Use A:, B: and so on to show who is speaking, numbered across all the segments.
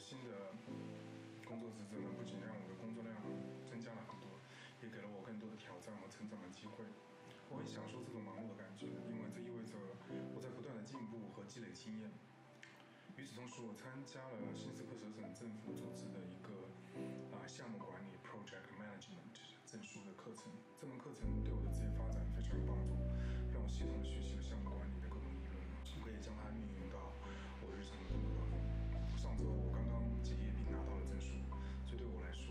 A: 新的工作职责呢，不仅让我的工作量增加了很多，也给了我更多的挑战和成长的机会。我很享受这种忙碌的感觉，因为这意味着我在不断的进步和积累经验。与此同时，我参加了新斯克舍省政府组织的一个啊项目管理 project management 证书的课程。这门课程对我的职业发展非常有帮助，让我系统的学习了项目管理的各种理论，可以将它运用到我日常的工作当中。创作我刚刚结业并拿到了证书这对我来说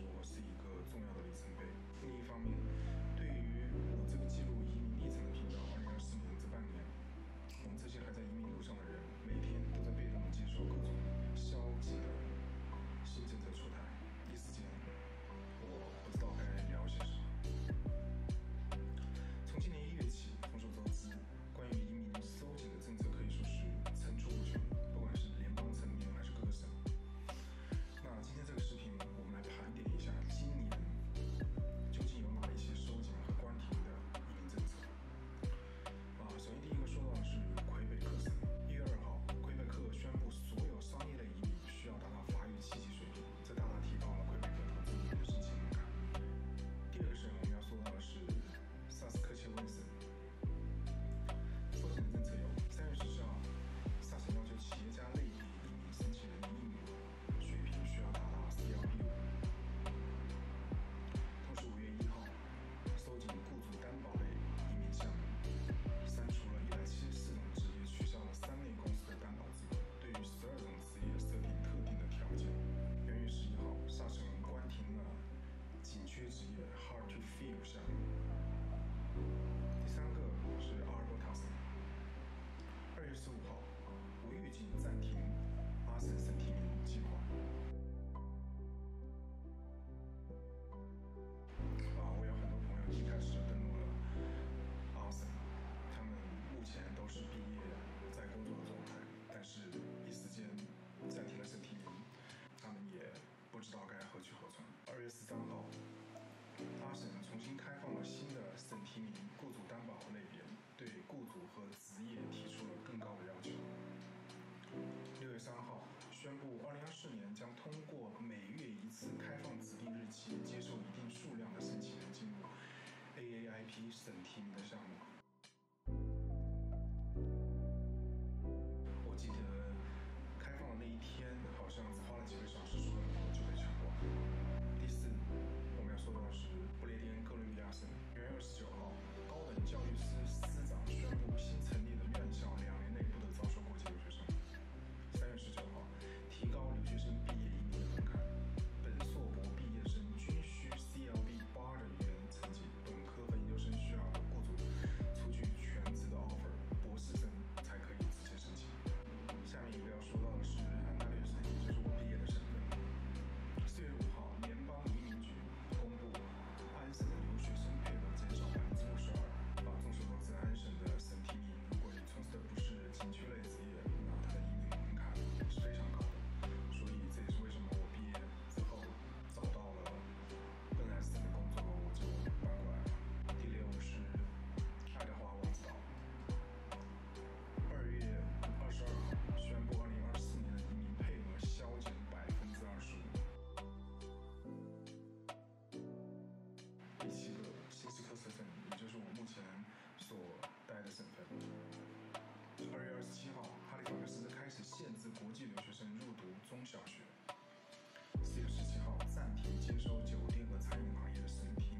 A: 将通过每月一次开放指定日期，接受一定数量的申请人进入 AAIP 审提名的项目。我记得开放的那一天，好像只花了几个小时，所有就被抢光。第四，我们要说的是。二月二十七号哈利法克斯开始限制国际留学生入读中小学。四月十七号暂停接收酒店和餐饮行业的审批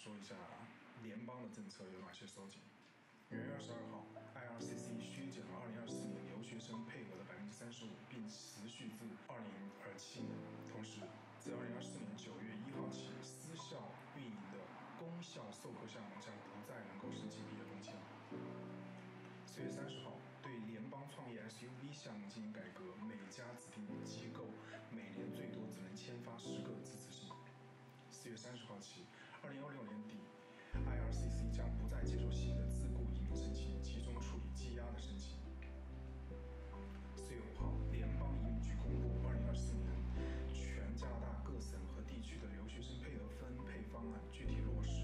A: 说一下联邦的政策有哪些收紧。元月二十二号，IRCC 削减了二零二四年留学生配额的百分之三十五，并持续至二零二七年。同时，自二零二四年九月一号起，私校运营的公校授课项目将不再能够申请毕业工签。四月三十号，对联邦创业 SUV 项目进行改革，每家指定机构每年最多只能签发十个支持信。四月三十号起，二零二六年底，IRCC 将不再接受新的自雇移民申请，集中处理积压的申请。四月五号，联邦移民局公布二零二四年全加拿大各省和地区的留学生配额分配方案，具体落实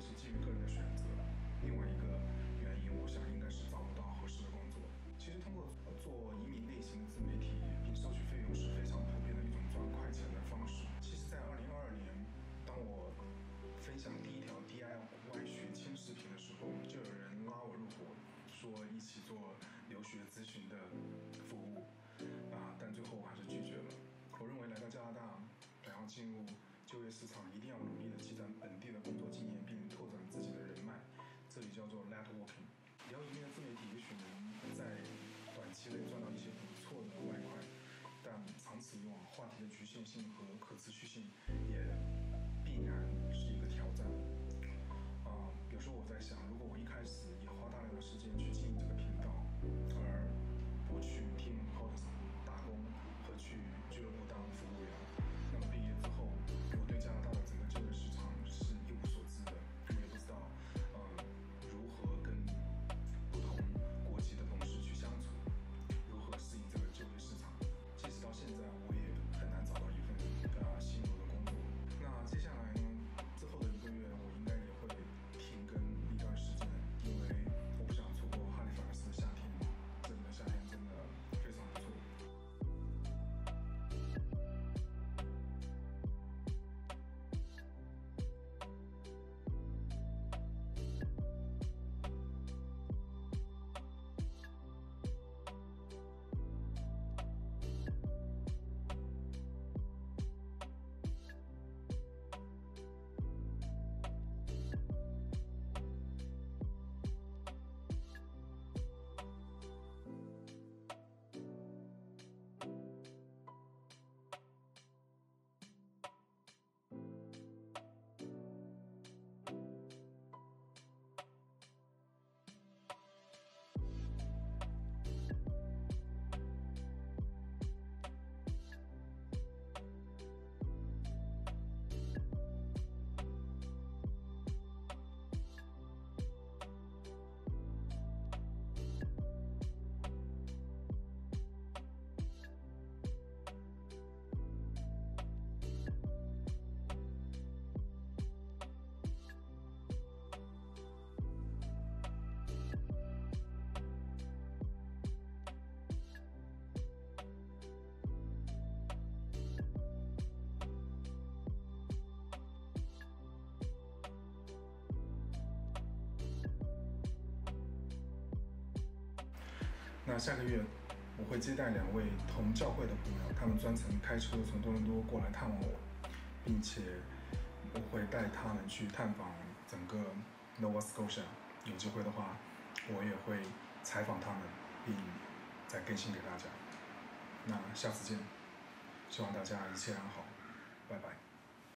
A: 是基于个人的选择，另外一个原因，我想应该是找不到合适的工作。其实通过做移民类型的自媒体并收取费用是非常普遍的一种赚快钱的方式。其实，在二零二二年，当我分享第一条 DIY 学签视频的时候，就有人拉我入伙，说一起做留学咨询的服务，啊，但最后我还是拒绝了。我认为来到加拿大，想要进入就业市场，一定要努力的积攒本地的工作经验，并拓展自己的人脉，这里叫做 networking。聊一面的自媒体也许能在短期内赚到一些不错的外快。但长此以往，话题的局限性和可持续性也必然是一个挑战。啊，有时候我在想，如果我一开始也花大量的时间去经营这个频道，而不去 Tim Hortons 打工和去俱乐部当服务员，那下个月我会接待两位同教会的朋友，他们专程开车从多伦多过来探望我，并且我会带他们去探访整个 Nova Scotia。有机会的话，我也会采访他们，并再更新给大家。那下次见，希望大家一切安好，拜拜。